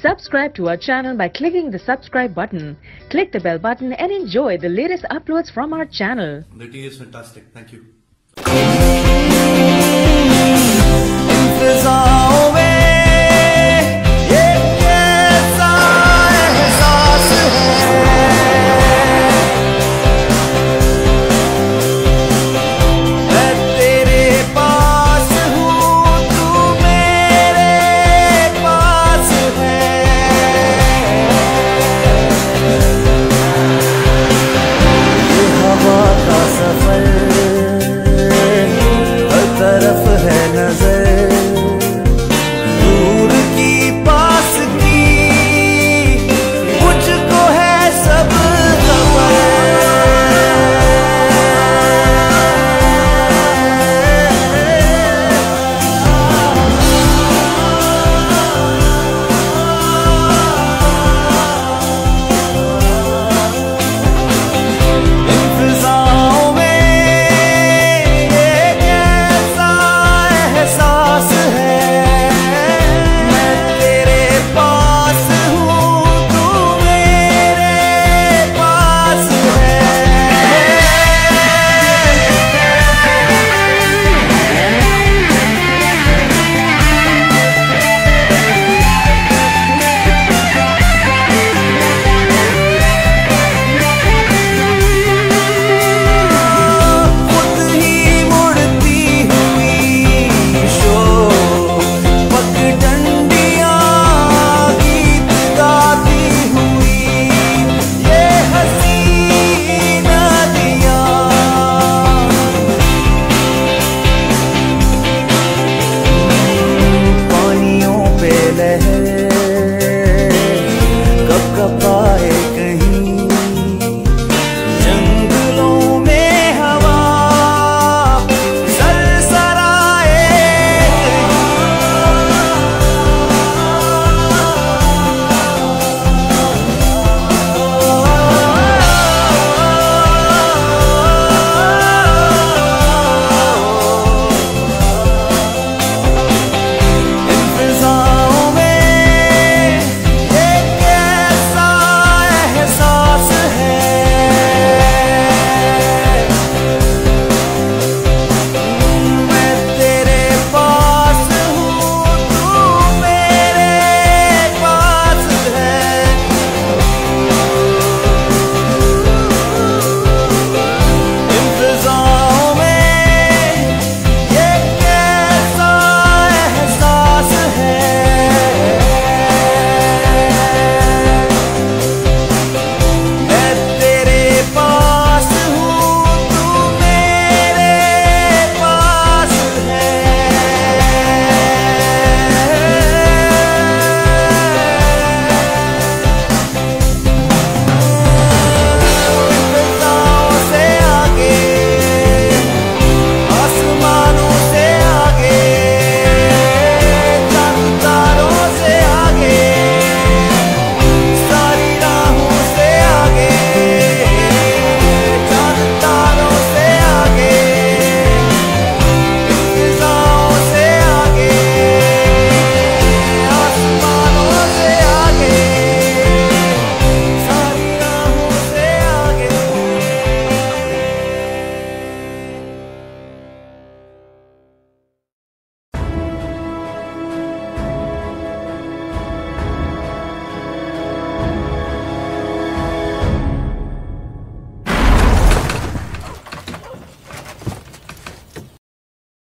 Subscribe to our channel by clicking the subscribe button. Click the bell button and enjoy the latest uploads from our channel. The tea is fantastic. Thank you.